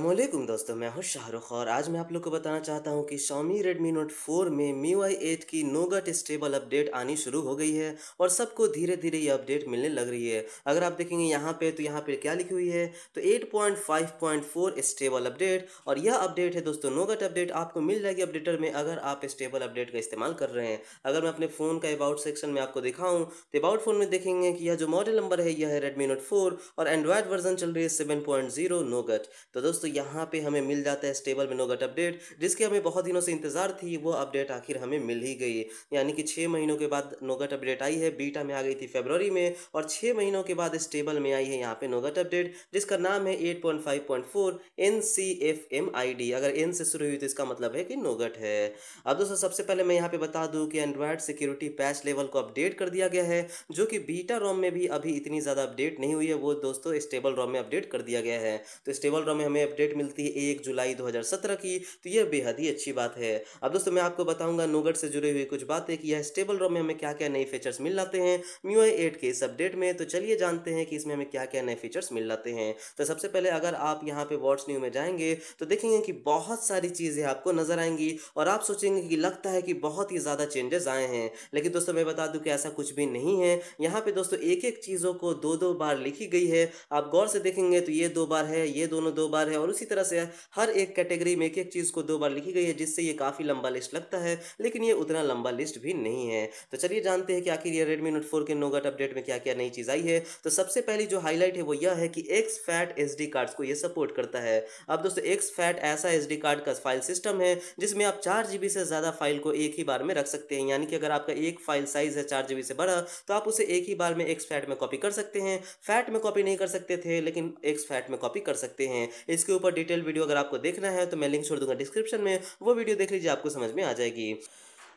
वालेकुम दोस्तों, मैं हूँ शाहरुख और आज मैं आप लोग को बताना चाहता हूँ कि Xiaomi Redmi Note 4 में MIUI 8 की नोगट स्टेबल अपडेट आनी शुरू हो गई है और सबको धीरे धीरे ये अपडेट मिलने लग रही है। अगर आप देखेंगे यहाँ पे तो यहाँ पे क्या लिखी हुई है? तो 8.5.4 स्टेबल अपडेट और यह अपडेट है दोस्तों नोगट अपडेट आपको मिल जाएगी अपडेटर में अगर आप स्टेबल अपडेट का इस्तेमाल कर रहे हैं। अगर मैं अपने फ़ोन का अबाउट सेक्शन में आपको दिखाऊँ तो अबाउट फ़ोन में देखेंगे कि यह जो मॉडल नंबर है, यह है रेडमी नोट फोर और एंड्रॉयड वर्जन चल रही है सेवन पॉइंट ज़ीरो तो दोस्तों, यहाँ पे हमें मिल जाता है स्टेबल में नोगट अपडेट जिसकी हमें बहुत दिनों से इंतज़ार थी, वो अपडेट आखिर हमें मिल ही गई यानी कि छः महीनों के बाद नोगट अपडेट आई है बीटा में आ गई थी फेबररी में, और छः महीनों के बाद स्टेबल में आई है यहाँ पे नोगट अपडेट जिसका नाम है eight point five point four N C F M I D अगर एन से शुरू हुई तो इसका मतलब है कि नोगट है। अब दोस्तों, सबसे पहले मैं यहाँ पे बता दूँ कि एंड्रॉयड सिक्योरिटी पैच लेवल को अपडेट कर दिया गया है, जो कि बीटा रोम में भी अभी इतनी ज़्यादा अपडेट नहीं हुई है, वो दोस्तों स्टेबल रोम में अपडेट कर दिया गया है। तो स्टेबल रोम में हमें अपडेट मिलती है एक जुलाई 2017 की तो यह बेहद ही अच्छी बात है। अब दोस्तों, मैं आपको बताऊँगा नोगट से जुड़े हुए कुछ बातें कि यह स्टेबल रोम में हमें क्या क्या नए फीचर्स मिल जाते हैं म्यू एट के इस अपडेट में। तो चलिए जानते हैं कि इसमें हमें क्या क्या नए फीचर्स मिल जाते हैं। तो सबसे पहले अगर आप यहाँ पे वॉट्स न्यू में जाएँगे तो देखेंगे कि बहुत सारी चीज़ें आपको नज़र आएँगी और आप सोचेंगे कि लगता है कि बहुत ही ज़्यादा चेंजेस आए हैं। लेकिन दोस्तों, मैं बता दूँ कि ऐसा कुछ भी नहीं है। यहाँ पे दोस्तों एक एक चीज़ों को दो दो बार लिखी गई है। आप गौर से देखेंगे तो ये दो बार है, ये दोनों दो बार है और उसी तरह से हर एक कैटेगरी में एक एक चीज़ को दो बार लिखी गई है, जिससे ये काफ़ी लंबा लिस्ट लगता है, लेकिन ये उतना लंबा लिस्ट भी नहीं है। तो चलिए जानते हैं कि आखिर ये रेडमी नोट फोर के नोगट अपडेट में क्या क्या नई चीज़ आई है। तो सबसे पहली जो हाईलाइट है वो यह है कि एक्स फैट एस कार्ड्स को ये सपोर्ट करता है। अब दोस्तों एक्स फैट ऐसा एस कार्ड का फ़ाइल सिस्टम है, जिसमें आप चार जी से ज़्यादा फ़ाइल को एक ही बार में रख सकते हैं। यानी कि अगर आपका एक फ़ाइल साइज़ है चार जी से बड़ा तो आप उसे एक ही बार में एक्स फैट में कॉपी कर सकते हैं। फैट में कॉपी नहीं कर सकते थे, लेकिन एक्स फैट में कॉपी कर सकते हैं। इसके ऊपर डिटेल वीडियो अगर आपको देखना है तो मैं लिंक छोड़ दूँगा डिस्क्रिप्शन में, वो वीडियो देख लीजिए, आपको समझ में आ जाएगी।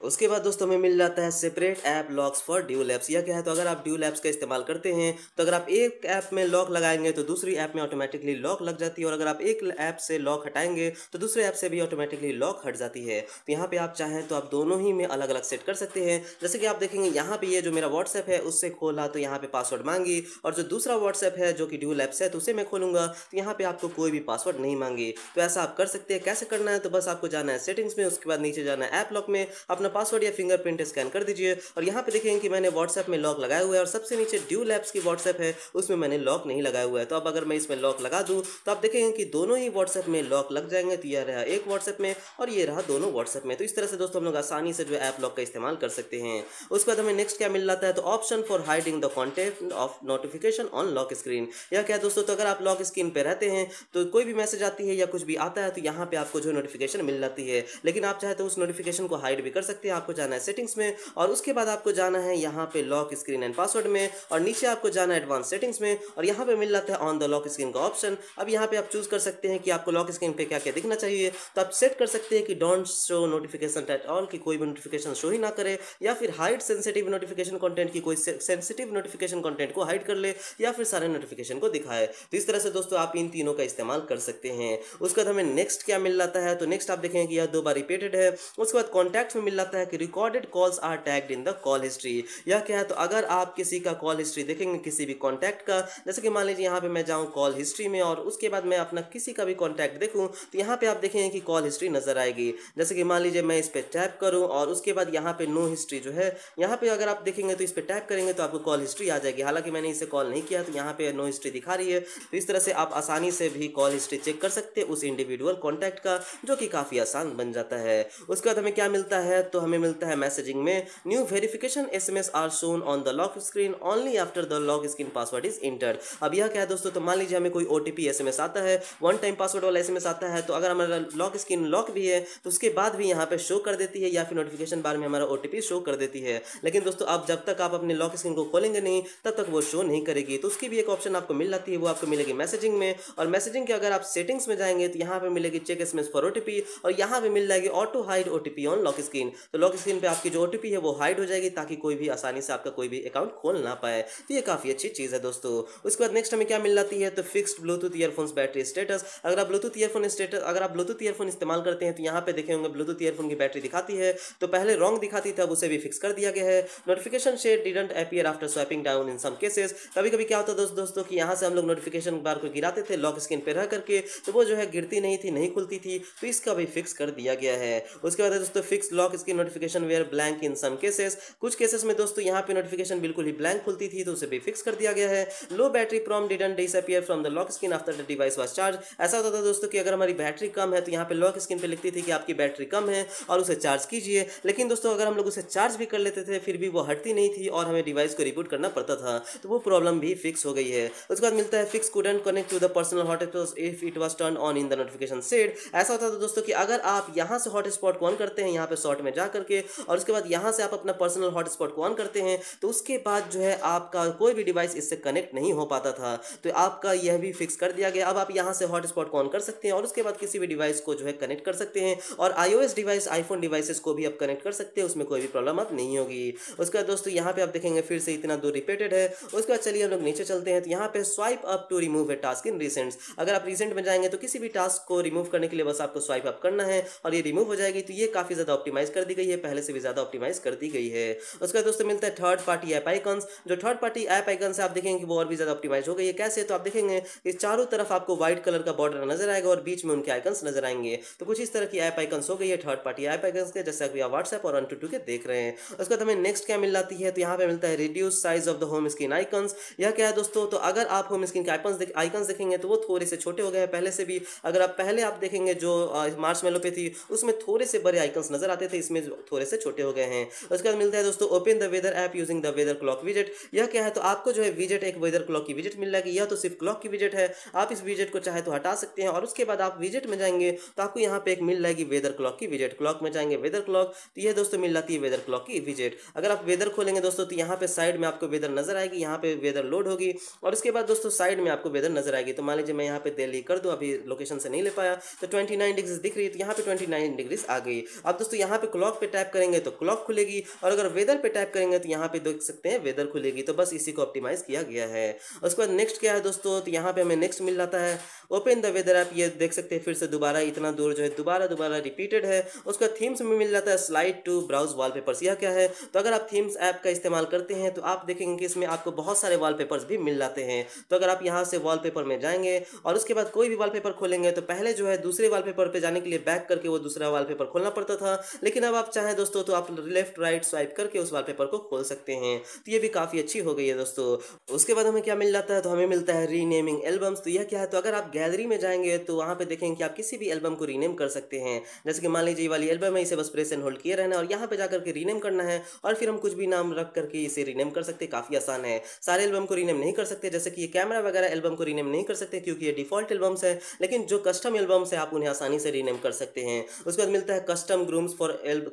उसके बाद दोस्तों हमें मिल जाता है separate app locks for dual apps यह क्या है? तो अगर आप ड्यूल ऐप्स का इस्तेमाल करते हैं तो अगर आप एक ऐप में लॉक लगाएँगे तो दूसरी ऐप में ऑटोमेटिकली लॉक लग जाती है। और अगर आप एक ऐप से लॉक हटाएँगे तो दूसरे ऐप से भी ऑटोमेटिकली लॉक हट जाती है। तो यहाँ पे आप चाहें तो आप दोनों ही में अलग अलग सेट कर सकते हैं। जैसे कि आप देखेंगे, यहाँ पे ये जो मेरा व्हाट्सएप है, उससे खोला तो यहाँ पे पासवर्ड मांगी। और जो दूसरा व्हाट्सएप है, जो कि ड्यूल ऐप्स है तो उसे मैं खोलूँगा। तो यहाँ पे आपको कोई भी पासवर्ड नहीं मांगी। तो ऐसा आप कर सकते हैं। कैसे करना है? तो बस आपको जाना है सेटिंग्स में, उसके बाद नीचे जाना है ऐप लॉक में। अपना पासवर्ड या फिंगरप्रिंट स्कैन कर दीजिए। और यहाँ पे देखेंगे कि मैंने व्हाट्सएप में लॉक लगाया हुआ है और सबसे नीचे ड्यू लैब्स की व्हाट्सएप है, उसमें मैंने लॉक नहीं लगाया हुआ है। तो अब अगर मैं इसमें लॉक लगा दूँ तो आप देखेंगे कि दोनों ही व्हाट्सएप में लॉक लग जाएँगे। तो यह रहा एक व्हाट्सएप में और ये रहा दोनों व्हाट्सएप में। तो इस तरह से दोस्तों हम लोग आसानी से जो ऐप लॉक का इस्तेमाल कर सकते हैं। उसके बाद हमें नेक्स्ट क्या मिल जाता है? तो option for hiding the contact of notification on lock screen या क्या दोस्तों? तो अगर आप लॉक स्क्रीन पर रहते हैं तो कोई भी मैसेज आती है या कुछ भी आता है तो यहाँ पे आपको जो नोटिफिकेशन मिल जाती है। लेकिन आप चाहे तो उस नोटिफिकेशन को हाइड भी कर सकते हैं, आपको जाना है सेटिंग्स में और उसके बाद आपको जाना है यहाँ पे लॉक स्क्रीन एंड पासवर्ड में और नीचे आपको जाना है एडवांस सेटिंग्स में और यहाँ पे मिल जाता है ऑन द लॉक स्क्रीन का ऑप्शन अब यहाँ पे आप चूज़ कर सकते हैं कि आपको लॉक स्क्रीन पे क्या क्या दिखना चाहिए। तो आप सेट कर सकते हैं कि don't show notification at all की कोई भी नोटिफिकेशन शो ही ना करे या फिर हाइड सेंसिटिव नोटिफिकेशन कॉन्टेंट की कोई सेंसिटिव नोटिफिकेशन कॉन्टेंट को हाइड कर ले या फिर सारे नोटिफिकेशन को दिखाए। तो इस तरह से दोस्तों आप इन तीनों का इस्तेमाल कर सकते हैं। उसके बाद हमें नेक्स्ट क्या मिल जाता है? तो नेक्स्ट आप देखेंगे यह दो बार रिपीटेड है। उसके बाद कॉन्टैक्ट में मिल जाता है कि recorded calls are tagged in the call history यह क्या है तो अगर आप किसी का कॉल हिस्ट्री देखेंगे, किसी भी कॉन्टैक्ट का, जैसे कि मान लीजिए यहाँ पे मैं जाऊँ कॉल हिस्ट्री में और उसके बाद मैं अपना किसी का भी कॉन्टैक्ट देखूँ तो यहाँ पे आप देखेंगे कि कॉल हिस्ट्री नज़र आएगी. जैसे कि मान लीजिए मैं इस पर टैप करूँ और उसके बाद यहाँ पे नो हिस्ट्री जो है, यहाँ पे अगर आप देखेंगे तो इस पर टैप करेंगे तो आपको कॉल हिस्ट्री आ जाएगी. हालाँकि मैंने इसे कॉल नहीं किया तो यहाँ पे नो हिस्ट्री दिखा रही है. तो इस तरह से आप आसानी से भी कॉल हिस्ट्री चेक कर सकते हैं उस इंडिविजुअल कॉन्टैक्ट का, जो कि काफ़ी आसान बन जाता है. उसके बाद हमें क्या मिलता है तो हमें मिलता है मैसेजिंग में। New verification S M S are shown on the lock screen only after the lock screen password is enter अब यह क्या है दोस्तों? तो मान लीजिए हमें कोई ओ टी पी आता है वन टाइम पासवर्ड वाला एसएमएस आता है तो अगर हमारा लॉक स्क्रीन लॉक भी है तो उसके बाद भी यहाँ पर शो कर देती है या फिर नोटिफिकेशन बार में हमारा ओ शो कर देती है। लेकिन दोस्तों आप जब तक आप अपने लॉक स्क्रीन को खोलेंगे नहीं, तब तक वो शो नहीं करेगी। तो उसकी भी एक ऑप्शन आपको मिल जाती है, वो आपको मिलेगी मैसेजिंग में। और मैसेजिंग के अगर आप सेटिंग्स में जाएँगे तो यहाँ पर मिलेगी check S M S for O और यहाँ पे मिल जाएगी auto hide O T P on lock screen तो लॉक स्क्रीन पर आपकी जो ओटीपी है वो हाइड हो जाएगी ताकि कोई भी आसानी से आपका कोई भी अकाउंट खोल ना पाए। तो ये काफ़ी अच्छी चीज़ है दोस्तों। उसके बाद नेक्स्ट हमें क्या मिल जाती है? तो fixed Bluetooth earphones battery status अगर आप ब्लूटूथ ईयरफोन स्टेटस अगर आप ब्लूटूथ ईयरफोन इस्तेमाल करते हैं तो यहाँ पे देखे होंगे ब्लूटूथ ईयरफोन की बैटरी दिखाती है। तो पहले रॉन्ग दिखाती थी अब उसे भी फिक्स कर दिया गया है। Notification shade didn't appear after swiping down in some cases कभी कभी क्या होता है दोस्त दोस्तों कि यहाँ से हम लोग नोटिफिकेशन बार को गिराते थे लॉक स्क्रीन पर रह करके तो वो जो है गिरती नहीं थी, नहीं खुलती थी। तो इसका भी फिक्स कर दिया गया है। उसके बाद दोस्तों fix lock screen notification were blank in some cases कुछ केसेस में दोस्तों, यहाँ पे नोटिफिकेशन बिल्कुल ही ब्लैंक खुलती थी तो उसे भी फिक्स कर दिया गया है। Low battery prompt didn't disappear from the lock screen after the device was charge ऐसा होता था दोस्तों कि अगर हमारी बैटरी कम है तो यहाँ पे लॉक स्क्रीन पे लिखती थी कि आपकी बैटरी कम है और उसे चार्ज कीजिए। लेकिन दोस्तों, अगर हम लोग उसे चार्ज भी कर लेते थे, फिर भी वो हटती नहीं थी और हमें डिवाइस को रिबूट करना पड़ता था तो वो प्रॉब्लम भी फिक्स हो गई है। उसके बाद मिलता है fix couldn't connect to the personal hotspot if it was turn on in the notification shade ऐसा होता था दोस्तों कि अगर आप यहाँ से हॉटस्पॉट को ऑन करते हैं, यहाँ पे शॉर्ट में करके और उसके बाद यहाँ से आप अपना पर्सनल हॉटस्पॉट को ऑन करते हैं तो उसके बाद जो है आपका कोई भी डिवाइस इससे कनेक्ट नहीं हो पाता था। तो आपका यह भी फिक्स कर दिया गया। अब आप यहाँ से हॉटस्पॉट को ऑन कर सकते हैं और उसके बाद किसी भी डिवाइस को जो है कनेक्ट कर सकते हैं और आईओएस डिवाइस आईफोन डिवाइसेस को भी आप कनेक्ट कर सकते हैं, उसमें कोई भी प्रॉब्लम आप नहीं होगी। उसके बाद दोस्तों, यहाँ पे आप देखेंगे फिर से इतना दूर रिपीटेड है। उसके बाद चलिए हम लोग नीचे चलते हैं तो यहाँ पे swipe up to remove a task in recents अगर आप रिसेंट में जाएँगे तो किसी भी टास्क को रिमूव करने के लिए बस आपको स्वाइप अप करना है और ये रिमूव हो जाएगी तो ये काफ़ी ज़्यादा ऑप्टिमाइज कर दी गई है, पहले से भी ज़्यादा ऑप्टिमाइज कर दी गई है। उसके बाद दोस्तों मिलता है थर्ड पार्टी ऐप आइकन्स जो थर्ड पार्टी ऐप आइकन से आप देखेंगे कि वो और भी ज़्यादा ऑप्टिमाइज हो गई है। कैसे? तो आप देखेंगे कि चारों तरफ़ आपको व्हाइट कलर का बॉर्डर नज़र आएगा और बीच में उनके आइकन्स नज़र आएँगे। तो कुछ इस तरह की ऐप आइकन्स हो गई है थर्ड पार्टी ऐप आइकन्स के, जैसे अभी आप व्हाट्सएप और टू के देख रहे हैं। उसके बाद हमें नेक्स्ट क्या मिल जाती है? तो यहाँ पे मिलता है reduce size of the home screen icons यह क्या है दोस्तों? तो अगर आप होम स्क्रीन के आइकन्स आइकन्स देखेंगे तो वो थोड़े से छोटे हो गए पहले से भी। अगर आप, पहले आप देखेंगे जो मार्च मेलो पे थी, उसमें थोड़े से बड़े आइकन्स नज़र आते थे, इसमें थोड़े से छोटे हो गए हैं। उसके बाद मिलता है दोस्तों open the weather app using the weather clock विजेट यह क्या है? तो आपको जो है विजेट एक वेदर क्लॉक की विजेट मिल जाएगी यह तो सिर्फ़ क्लॉक की विजेट है। आप इस विजेट को चाहे तो हटा सकते हैं और उसके बाद आप विजेट में जाएँगे तो आपको यहाँ पे एक मिल जाएगी वेदर क्लॉक की विजेट क्लॉक में जाएँगे वेदर क्लॉक तो यह दोस्तों मिल जाती है वेदर क्लॉक की विजेट अगर आप वेदर खोलेंगे दोस्तों तो यहाँ पे साइड में आपको वेदर नज़र आएगी, यहाँ पे वेदर लोड होगी और उसके बाद दोस्तों साइड में आपको वेदर नज़र आएगी। तो मान लीजिए मैं यहाँ पे दिल्ली कर दूँ, अभी लोकेशन से नहीं ले पाया तो ट्वेंटी डिग्रीज दिख रही है तो यहाँ पे ट्वेंटी डिग्रीज आ गई। अब दोस्तों यहाँ पे क्लॉक पे टाइप करेंगे तो क्लॉक खुलेगी और अगर वेदर पे टाइप करेंगे तो यहाँ पे देख सकते हैं वेदर खुलेगी तो बस इसी को ऑप्टिमाइज किया गया है। उसके बाद नेक्स्ट क्या है दोस्तों? तो यहाँ पे हमें नेक्स्ट मिल जाता है। ओपन द वेदर ऐप ये देख सकते हैं फिर से दोबारा इतना दूर जो है दोबारा दोबारा रिपीटेड है। उसका थीम्स में मिल जाता है स्लाइड टू ब्राउज वॉलपेपर्स यह क्या है? तो अगर आप थीम्स ऐप का इस्तेमाल करते हैं तो आप देखेंगे कि इसमें आपको बहुत सारे वॉलपेपर्स भी मिल जाते हैं। तो अगर आप यहाँ से वॉलपेपर में जाएँगे और उसके बाद कोई भी वॉलपेपर खोलेंगे तो पहले जो है दूसरे वॉलपेपर पे जाने के लिए बैक करके वो दूसरा वॉलपेपर खोलना पड़ता था। लेकिन अब आप चाहें दोस्तों तो आप लेफ़्ट राइट स्वाइप करके उस वॉलपेपर को खोल सकते हैं। तो ये भी काफ़ी अच्छी हो गई है दोस्तों। उसके बाद हमें क्या मिल जाता है? तो हमें मिलता है रीनेमिंग एल्बम्स तो यह क्या है? तो अगर आप गैलरी में जाएँगे तो वहाँ पे देखेंगे कि आप किसी भी एल्बम को रीनेम कर सकते हैं। जैसे कि मान लीजिए वाली एल्बम है, इसे बस प्रेस एंड होल्ड किए रहना और यहाँ पे जाकर के रीनेम करना है और फिर हम कुछ भी नाम रख करके इसे रीनेम कर सकते काफ़ी आसान है। सारे एल्बम को रीनेम नहीं कर सकते, जैसे कि ये कैमरा वगैरह एल्बम को रीनेम नहीं कर सकते क्योंकि ये डिफ़ॉल्ट एल्बम्स है। लेकिन जो कस्टम एल्बम्स है, आप उन्हें आसानी से रीनेम कर सकते हैं। उसके बाद मिलता है custom groups for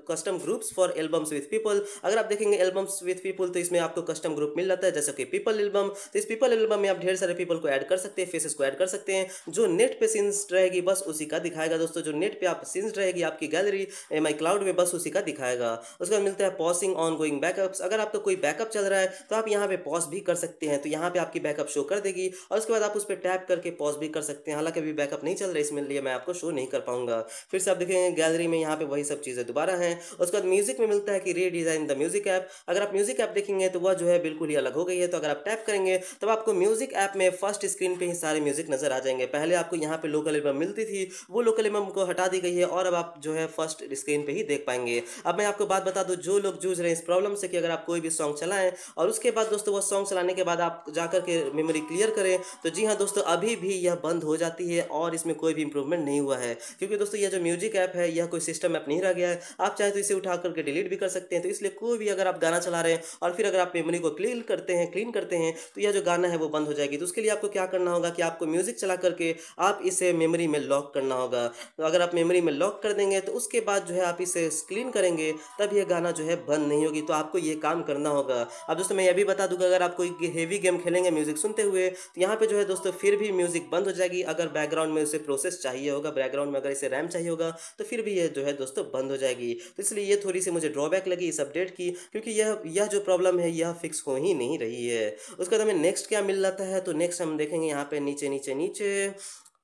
custom groups for albums with people अगर आप देखेंगे एल्बम्स विथ पीपल तो इसमें आपको कस्टम ग्रुप मिल जाता है, जैसे कि पीपल एल्बम तो इस पीपल एल्बम में आप ढेर सारे पीपल को ऐड कर सकते हैं फेसेस को ऐड कर सकते हैं। जो नेट पे सीन्स रहेगी, बस उसी का दिखाएगा दोस्तों। जो नेट पे आप सीन्स रहेगी, आपकी गैलरी एम आई क्लाउड में बस उसी का दिखाएगा। उसके बाद मिलता है पॉसिंग ऑन गोइंग बैकअप्स अगर आपका कोई बैकअप चल रहा है तो आप यहाँ पे पॉज भी कर सकते हैं। तो यहाँ पे आपकी बैकअप शो कर देगी। और उसके बाद आप उस पर टैप करके पॉज भी कर सकते हैं। हालाँकि अभी बैकअप नहीं चल रहा है, इसमें लिए मैं आपको शो नहीं कर पाऊँगा। फिर से आप देखेंगे गैलरी में यहाँ पे वही सब चीज़ें दोबारा हैं। उसके बाद म्यूज़िक में मिलता है कि रीडिज़ाइन द म्यूज़िक ऐप अगर आप म्यूज़िक ऐप देखेंगे तो वह जो है बिल्कुल ही अलग हो गई है। तो अगर आप टैप करेंगे, तब आपको म्यूज़िक ऐप में फ़र्स्ट स्क्रीन पे ही सारे म्यूज़िक नज़र आ जाएँगे। पहले आपको यहाँ पे लोकल एल्बम मिलती थी, वो लोकल एल्बम को हटा दी गई है और अब आप जो है फ़र्स्ट स्क्रीन पर ही देख पाएँगे। अब मैं आपको बात बता दूँ, जो लोग जूझ रहे हैं इस प्रॉब्लम से कि अगर आप कोई भी सॉन्ग चलाएँ और उसके बाद दोस्तों वो सॉन्ग चलाने के बाद आप जाकर के मेमोरी क्लियर करें तो जी हाँ दोस्तों, अभी भी यह बंद हो जाती है और इसमें कोई भी इंप्रूवमेंट नहीं हुआ है। क्योंकि दोस्तों, यह जो म्यूज़िक ऐप है, यह कोई सिस्टम ऐप नहीं रह गया है। आप चाहे तो इसे उठा करके डिलीट भी कर सकते हैं। तो इसलिए कोई भी अगर आप गाना चला रहे हैं और फिर अगर आप मेमोरी को क्लीन करते हैं क्लीन करते हैं तो यह जो गाना है वो बंद हो जाएगी। तो उसके लिए आपको क्या करना होगा कि आपको म्यूज़िक चला करके आप इसे मेमोरी में लॉक करना होगा। तो अगर आप मेमोरी में लॉक कर देंगे तो उसके बाद जो है आप इसे क्लीन करेंगे, तब यह गाना जो है बंद नहीं होगी। तो आपको ये काम करना होगा। अब दोस्तों, मैं यह भी बता दूँगा, अगर आप कोई हेवी गेम खेलेंगे म्यूज़िक सुनते हुए तो यहाँ पे जो है दोस्तों, फिर भी म्यूज़िक बंद हो जाएगी। अगर बैकग्राउंड में उसे प्रोसेस चाहिए होगा बैकग्राउंड में अगर इसे रैम चाहिए होगा तो फिर भी ये जो है दोस्तों, बंद हो जाएगी। तो इसलिए ये थोड़ी सी मुझे ड्रॉबैक लगी इस अपडेट की, क्योंकि यह यह जो प्रॉब्लम है, यह फिक्स हो ही नहीं रही है। उसके बाद हमें नेक्स्ट क्या मिल जाता है? तो नेक्स्ट हम देखेंगे यहाँ पे नीचे नीचे नीचे।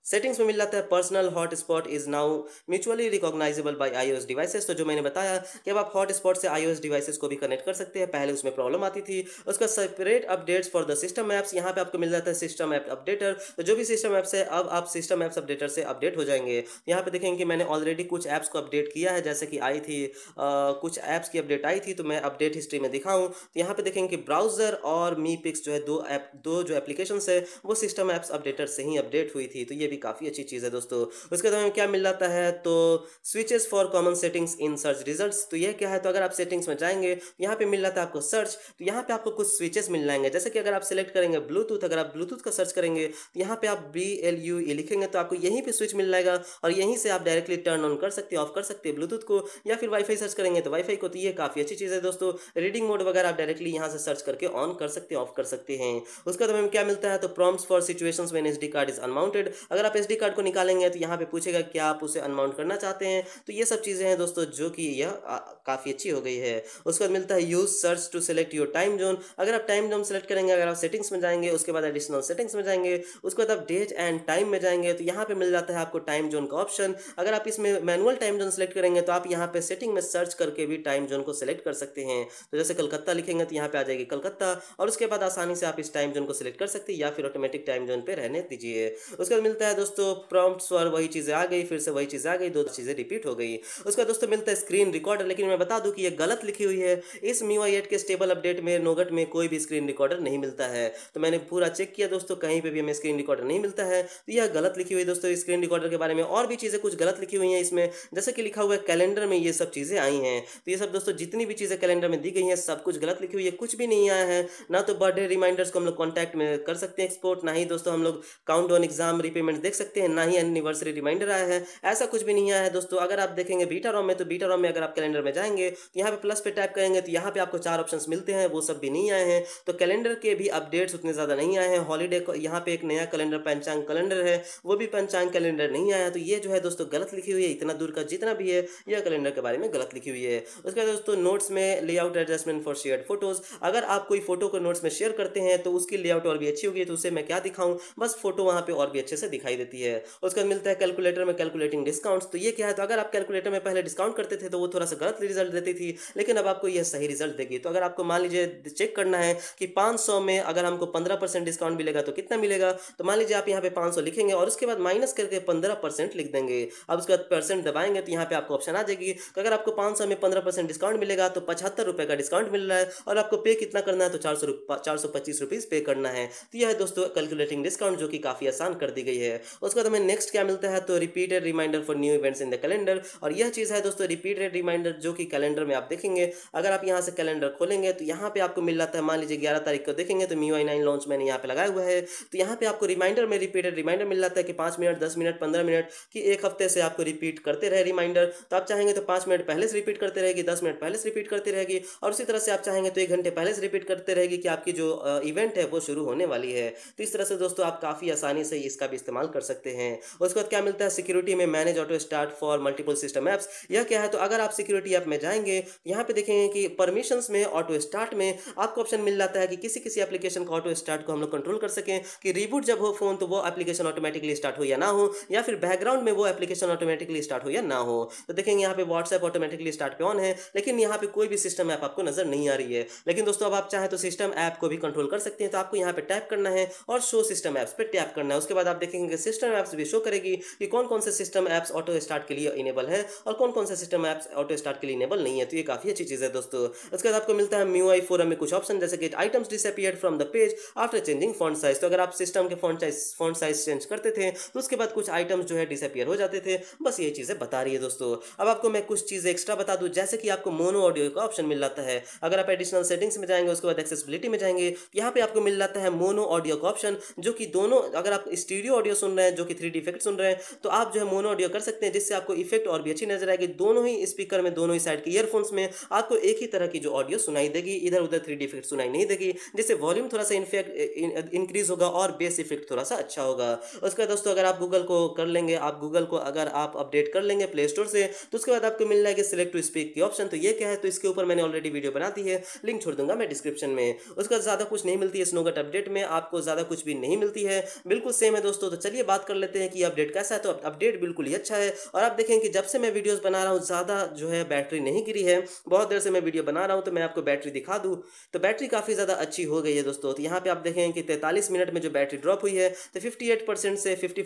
सेटिंग्स में मिल जाता है personal hotspot is now mutually recognizable by iOS devices तो जो मैंने बताया कि अब आप हॉट स्पॉट से आईओएस डिवाइसेस को भी कनेक्ट कर सकते हैं। पहले उसमें प्रॉब्लम आती थी। उसका separate updates for the system apps यहाँ पे आपको मिल जाता है सिस्टम ऐप अपडेटर तो जो भी सिस्टम ऐप्स है अब आप सिस्टम ऐप्स अपडेटर से अपडेट हो जाएँगे। यहाँ पे देखेंगे कि मैंने ऑलरेडी कुछ ऐप्स को अपडेट किया है। जैसे कि आई थी आ, कुछ ऐप्स की अपडेट आई थी तो मैं अपडेट हिस्ट्री में दिखाऊँ। तो यहाँ पे देखेंगे कि ब्राउज़र और मी पिक्स जो है दो ऐप दो जो एप्लीकेशन है वो सिस्टम ऐप्स अपडेटर से ही अपडेट हुई थी। तो ये भी काफ़ी अच्छी चीज़ है दोस्तों। उसके बाद हमें क्या मिल जाता है? तो switches for common settings in search results तो ये क्या है? तो अगर आप सेटिंग्स में जाएँगे यहाँ पे मिल जाता है आपको सर्च तो यहाँ पे आपको कुछ स्विचेस मिल जाएँगे जैसे कि अगर आप सेलेक्ट करेंगे ब्लूटूथ अगर आप ब्लूटूथ का सर्च करेंगे तो यहाँ पे आप बी एल यू ए लिखेंगे तो आपको यहीं पे स्विच मिल जाएगा और यहीं से आप डायरेक्टली टर्न ऑन कर सकते हैं ऑफ़ कर सकते हैं ब्लूटूथ को, या फिर वाईफाई सर्च करेंगे तो वाईफाई को तो ये काफ़ी अच्छी चीज़ है दोस्तों। रीडिंग मोड वगैरह आप डायरेक्टली यहाँ से सर्च करके ऑन कर सकते हैं ऑफ़ कर सकते हैं। उसके बाद हमें क्या मिलता है? तो prompt for situations when SD card is unmounted अगर आप एसडी कार्ड को निकालेंगे तो यहाँ पे पूछेगा क्या आप उसे अनमाउंट करना चाहते हैं। तो ये सब चीज़ें हैं दोस्तों, जो कि यह काफ़ी अच्छी हो गई है। उसके बाद मिलता है use search to select your time zone अगर आप टाइम जोन सेलेक्ट करेंगे, अगर आप सेटिंग्स में जाएँगे, उसके बाद एडिशनल सेटिंग्स में जाएँगे, उसके बाद आप डेट एंड टाइम में जाएँगे तो यहाँ पे मिल जाता है आपको टाइम जोन का ऑप्शन अगर आप इसमें मैनुअल टाइम जोन सेलेक्ट करेंगे तो आप यहाँ पे सेटिंग में सर्च करके भी टाइम जोन को सेलेक्ट कर सकते हैं। तो जैसे कलकत्ता लिखेंगे तो यहाँ पे आ जाएगी कलकत्ता। और उसके बाद आसानी से आप इस टाइम जोन को सिलेक्ट कर सकते हैं या फिर ऑटोमेटिक टाइम जोन पे रहने दीजिए। उसके बाद मिलता है दोस्तों प्रॉम्प्ट और वही चीज़ें आ गई, फिर से वही चीज़ आ गई, दो चीज़ें रिपीट हो गई। उसका दोस्तों मिलता है स्क्रीन रिकॉर्डर लेकिन मैं बता दूँ कि ये गलत लिखी हुई है। इस मी वाई के स्टेबल अपडेट में नोगट में कोई भी स्क्रीन रिकॉर्डर नहीं मिलता है। तो मैंने पूरा चेक किया दोस्तों, कहीं पर भी हमें स्क्रीन रिकॉर्डर नहीं मिलता है। तो यह गलत लिखी हुई दोस्तों स्क्रीन रिकॉर्डर के बारे में और भी चीज़ें कुछ गलत लिखी हुई हैं इसमें। जैसे कि लिखा हुआ है कैलेंडर में ये सब चीज़ें आई हैं। तो ये सब दोस्तों, जितनी भी चीज़ें कैलेंडर में दी गई हैं, सब कुछ गलत लिखी हुई है, कुछ भी नहीं आया है। ना तो बर्थडे रिमाइंडर्स को हम लोग कॉन्टैक्ट में कर सकते हैं एक्सपोर्ट ना ही दोस्तों हम लोग काउंट ऑन एग्ज़ाम रिपेमेंट देख सकते हैं, ना ही एनिवर्सरी रिमाइंडर आया है। ऐसा कुछ भी नहीं आया है दोस्तों। अगर आप देखेंगे बीटा रॉम में तो बीटा रॉम में अगर आप कैलेंडर में जाएँगे तो यहाँ पे प्लस पे टाइप करेंगे तो यहाँ पे आपको चार ऑप्शन मिलते हैं, वो सब भी नहीं आए हैं। तो कैलेंडर के भी अपडेट्स उतने ज़्यादा नहीं आए हैं। हॉलीडे यहाँ पे एक नया कैलेंडर पंचांग कैलेंडर है। वो भी पंचांग कैलेंडर नहीं आया। तो ये जो है दोस्तों, गलत लिखी हुई है। इतना दूर का जितना भी है, यह कैलेंडर के बारे में गलत लिखी हुई है। उसके बाद दोस्तों नोट्स में layout adjustment for share photos अगर आप कोई फ़ोटो को नोट्स में शेयर करते हैं तो उसकी लेआउट और भी अच्छी होगी। तो उसे मैं क्या दिखाऊँ? बस फ़ोटो वहाँ पे और भी अच्छे से दिखाई देती है। उसके बाद मिलता है कैलकुलेटर में कैलकुलेटिंग डिस्काउंट्स तो ये क्या है? तो अगर आप कैलकुलेटर में पहले डिस्काउंट करते थे तो वो थोड़ा सा गलत रिज़ल्ट देती थी। लेकिन अब आपको यह सही रिज़ल्ट देगी। तो अगर आपको मान लीजिए चेक करना है कि 500 में अगर हमको 15 परसेंट डिस्काउंट मिलेगा तो कितना मिलेगा? तो मान लीजिए आप यहाँ पे 500 लिखेंगे और उसके बाद माइनस करके 15 परसेंट लिख देंगे। अब उसके बाद परसेंट दबाएँगे तो यहाँ पे आपको ऑप्शन आ जाएगी। तो अगर आपको पाँच में पंद्रह डिस्काउंट मिलेगा तो पचहत्तर रुपये का डिस्काउंट मिल रहा है। और आपको पे कितना करना है तो चार सौ चार सौ पच्चीस रुपीज़ पे करना है। तो यह है दोस्तों कैलकुलेटिंग डिस्काउंट जो कि काफ़ी आसान कर दी गई है। उसके बाद हमें नेक्स्ट क्या मिलता है? तो repeated reminder for new events in the calendar और यह चीज़ है दोस्तों रिपीटेड रिमाइंडर जो कि कैलेंडर में आप देखेंगे। अगर आप यहाँ से कैलेंडर खोलेंगे तो यहाँ पे आपको मिल जाता है, मान लीजिए ग्यारह तारीख को देखेंगे तो मी आई नाइन लॉन्च मैंने यहाँ पे लगाया हुआ है। तो यहाँ पे आपको रिमाइंडर में रिपीटेड रिमाइंडर मिल जाता है कि पाँच मिनट, दस मिनट, पंद्रह मिनट की एक हफ़्ते से आपको रिपीट करते रहे रिमाइंडर तो आप चाहेंगे तो पाँच मिनट पहले से रिपीट करते रहेगी, दस मिनट पहले से रिपीट करती रहेगी। और उसी तरह से आप चाहेंगे तो एक घंटे पहले से रिपीट करते रहेगी कि आपकी जो इवेंट है, वो शुरू होने वाली है। तो इस तरह से दोस्तों आप काफ़ी आसानी से इसका भी इस्तेमाल कर सकते हैं। उसके बाद क्या मिलता है? सिक्योरिटी में manage auto start for multiple system apps यह क्या है? तो अगर आप सिक्योरिटी ऐप में जाएँगे, यहाँ पे देखेंगे कि परमिशन में ऑटो स्टार्ट में आपको ऑप्शन मिल जाता है कि किसी किसी एप्लीकेशन का ऑटो स्टार्ट को हम लोग कंट्रोल कर सकें। कि रिबूट जब हो फ़ोन तो वो एप्लीकेशन ऑटोमेटिकली स्टार्ट हो या ना हो, या फिर बैकग्राउंड में वो एप्लीकेशन ऑटोमेटिकली स्टार्ट हो या ना हो। तो देखेंगे यहाँ पे व्हाट्सएप ऑटोमेटिकली स्टार्ट पे ऑन है, लेकिन यहाँ पे कोई भी सिस्टम ऐप आपको नज़र नहीं आ रही है। लेकिन दोस्तों, अब आप चाहें तो सिस्टम ऐप को भी कंट्रोल कर सकते हैं तो आपको यहाँ पे टैप करना है और शो सिस्टम एप्स पे टैप करना है। उसके बाद आप देखेंगे सिस्टम ऐप्स भी शो करेगी कि कौन कौन से सिस्टम एप्स ऑटो स्टार्ट के लिए इनेबल है और कौन कौन से सिस्टम एप्स ऑटो स्टार्ट के लिए इनेबल नहीं है। तो ये काफ़ी अच्छी चीज़ है दोस्तों। उसके बाद आपको मिलता है म्यू आई फोरम में कुछ ऑप्शन जैसे कि items disappeared from the page after changing font size तो अगर आप सिस्टम के font size font size change करते थे तो उसके बाद कुछ आइटम्स जो है डिसअपियर हो जाते थे। बस ये चीज़ें बता रही है दोस्तों। अब आपको मैं कुछ चीज़ें एक्स्ट्रा बता दूँ, जैसे कि आपको मोनो ऑडियो का ऑप्शन मिल जाता है। अगर आप एडिशनल सेटिंग्स में जाएँगे, उसके बाद एक्सेसिबिलिटी में जाएँगे, यहाँ पे आपको मिल जाता है मोनो ऑडियो का ऑप्शन जो कि दोनों, अगर आप स्टूडियो ऑडियो सुन रहे हैं, जो कि थ्री इफ़ेक्ट सुन रहे हैं। तो आप जो है मोनो ऑडियो कर सकते हैं, जिससे आपको इफ़ेक्ट और भी अच्छी नज़र आएगी। दोनों ही स्पीकर में, दोनों ही साइड के ईयरफोन्स में आपको एक ही तरह की जो ऑडियो सुनाई देगी। इधर उधर थ्री इफ़ेक्ट सुनाई नहीं देगी, जिससे वॉल्यूम थोड़ा सा इनफेक्ट इंक्रीज होगा और बेस इफ़ेक्ट थोड़ा सा अच्छा होगा। उसके बाद दोस्तों, अगर आप गूगल को कर लेंगे, आप गूगल को अगर आप अपडेट कर लेंगे प्ले स्टोर से तो उसके बाद आपको मिल जाएगी सिलेक्ट टू स्पीक की ऑप्शन तो ये क्या है? तो इसके ऊपर मैंने ऑलरेडी वीडियो बना दी है। लिंक छोड़ दूँगा मैं डिस्क्रिप्शन में। उसके ज़्यादा कुछ नहीं मिलती है स्नोगट अपडेट में, आपको ज़्यादा कुछ भी नहीं मिलती है। बिल्कुल सेम है दोस्तों। तो चलिए बात कर लेते हैं कि अपडेट कैसा है। तो अपडेट बिल्कुल ही अच्छा है और आप देखें कि जब से मैं वीडियोस बना रहा हूँ, ज़्यादा जो है बैटरी नहीं गिरी है। बहुत देर से मैं वीडियो बना रहा हूँ तो मैं आपको बैटरी दिखा दूँ। तो बैटरी काफ़ी ज़्यादा अच्छी हो गई है दोस्तों। तो यहाँ पे आप देखें कि तैंतालीस मिनट में जो बैटरी ड्रॉप हुई है तो फिफ्टी से फिफ्टी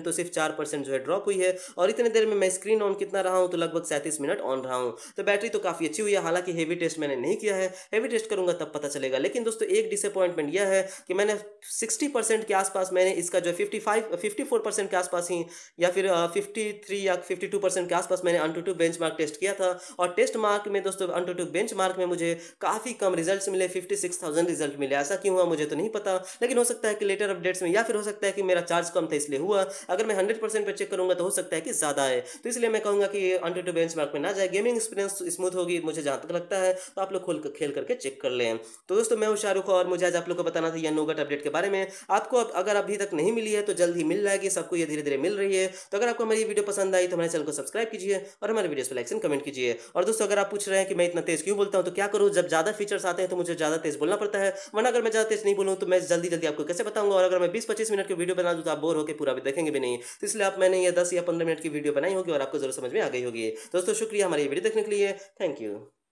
तो सिर्फ़ चार जो है ड्रॉप हुई है। और इतने देर में मैं स्क्रीन ऑन कितना रहा हूँ तो लगभग सैंतीस मिनट ऑन रहा हूँ। तो बैटरी तो काफ़ी अच्छी हुई है। हालाँकि हेवी टेस्ट मैंने नहीं किया है। हेवी टेस्ट करूँगा तब पता चलेगा। लेकिन दोस्तों, एक डिसअपॉइंटमेंट यह है कि मैंने सिक्सटी के आसपास मैंने इसका जो fifty five fifty four percent के आसपास ही, या फिर फिफ्टी थ्री या फिफ्टी टू परसेंट के आसपास मैंने AnTuTu benchmark test किया था। और टेस्ट मार्क में दोस्तों अन टू बेंच मार्क में मुझे काफ़ी कम रिज़ल्ट मिले फिफ्टी सिक्स थाउज़ेंड रिज़ल्ट मिले। ऐसा क्यों हुआ मुझे तो नहीं पता। लेकिन हो सकता है कि लेटर अपडेट्स में, या फिर हो सकता है कि मेरा चार्ज कम था, इसलिए हुआ। अगर मैं हंड्रेड परसेंट पर चेक करूँगा तो हो सकता है कि ज़्यादा है तो इसलिए मैं कहूँगा कि अन टू बेंच मार्क में ना जाए। गेमिंग एक्सपीरियंस स्मूथ होगी, मुझे जहाँ तक लगता है। तो आप लोग खोल खेल करके चेक कर लें। तो दोस्तों, मैं हूँ शाहरुख और मुझे आज आप लोग को बताना था यह नोगट अपडेट के बारे में। आपको अगर अभी तक नहीं मिली है तो जल्द ही मिल जाएगी सबको ये धीरे धीरे मिल रही है। तो अगर आपको हमारी वीडियो पसंद आई तो हमारे चैनल को सब्सक्राइब कीजिए और हमारे वीडियो पर लाइक एंड कमेंट कीजिए। और दोस्तों, अगर आप पूछ रहे हैं कि मैं इतना तेज क्यों बोलता हूँ तो क्या करूँ? जब ज़्यादा फीचर्स आते हैं तो मुझे ज़्यादा तेज बोलना पड़ता है, वरना अगर मैं ज़्यादा तेज नहीं बोलूँ तो मैं जल्दी जल्दी आपको कैसे बताऊँगा? और अगर मैं बीस पच्चीस मिनट की वीडियो बना दूँ तो आप बोर होकर पूरा भी देखेंगे भी नहीं। तो इसलिए आप, मैंने ये दस या पंद्रह मिनट की वीडियो बनाई होगी और आपको ज़रूर समझ में आ गई होगी। दोस्तों, शुक्रिया हमारी वीडियो देखने के लिए। Thank you.